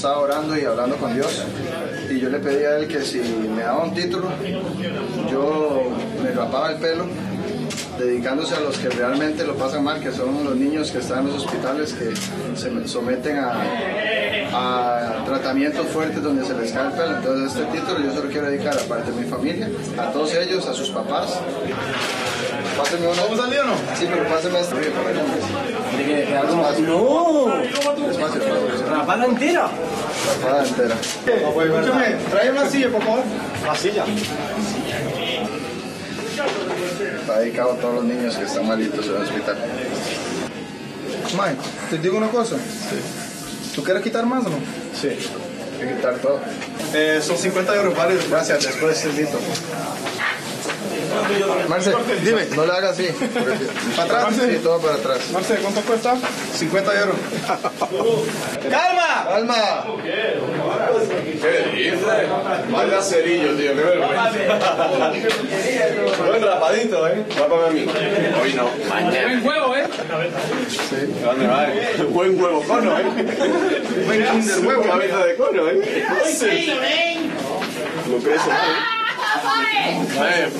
estaba orando y hablando con Dios y yo le pedí a él que si me daba un título, yo me rapaba el pelo dedicándose a los que realmente lo pasan mal, que son los niños que están en los hospitales, que se someten a, tratamientos fuertes donde se les cae el pelo. Entonces este título yo se lo quiero dedicar aparte de mi familia, a todos ellos, a sus papás. Páseme uno. ¿Vamos a salir o no? Sí, pero páseme este. ¿De que de algo más? ¡No! ¡Rapada entera! Rapada entera. Escúchame, trae una silla, por favor. La silla. Está dedicado a todos los niños que están malitos en el hospital. Mike, te digo una cosa. Sí. ¿Tú quieres quitar más o no? Sí, hay que quitar todo. Eh, son 50 euros, vale. Gracias, después invito. Marce, Dime. no le hagas así. ¿Para atrás? Sí, todo para atrás. Marce, ¿cuánto cuesta? 50 euros. ¡Calma! ¡Calma! ¿Qué dices? Vaya cerillo, tío, qué vergüenza. Buen rapadito, ¿eh? Rápame a mí. Hoy no. Buen juego, ¿eh? ¿Dónde va? eh? Buen huevo cono, ¿eh? Buen huevo. Cabeza de cono, ¿eh? Sí. Lo crees, ¿eh? Eh,